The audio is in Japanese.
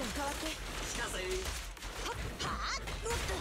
戦変わって近さよはっはっっと